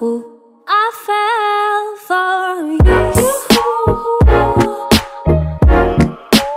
fool. I fell for you.